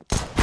you